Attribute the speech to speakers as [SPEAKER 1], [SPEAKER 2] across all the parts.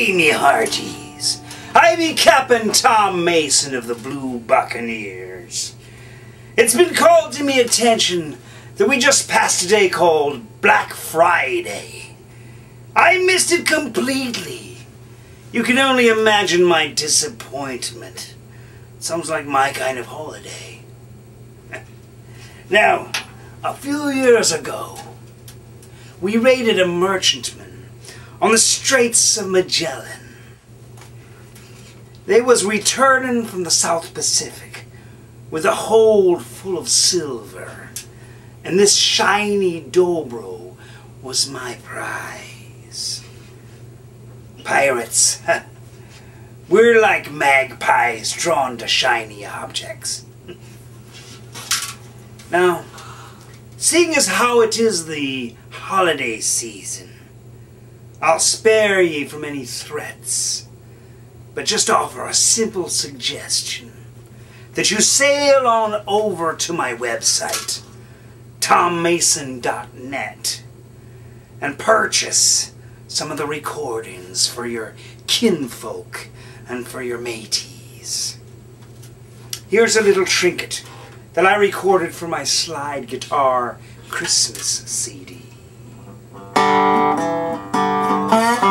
[SPEAKER 1] Me hearties! I be Captain Tom Mason of the Blue Buccaneers. It's been called to me attention that we just passed a day called Black Friday. I missed it completely. You can only imagine my disappointment. Sounds like my kind of holiday. now, a few years ago, we raided a merchantman on the Straits of Magellan. They was returning from the South Pacific with a hold full of silver, and this shiny dobro was my prize. Pirates, we're like magpies drawn to shiny objects. now, seeing as how it is the holiday season, I'll spare ye from any threats, but just offer a simple suggestion that you sail on over to my website, tommason.net, and purchase some of the recordings for your kinfolk and for your mateys. Here's a little trinket that I recorded for my slide guitar Christmas CD. Uh-huh.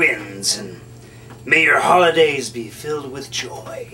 [SPEAKER 1] Winds, and may your holidays be filled with joy.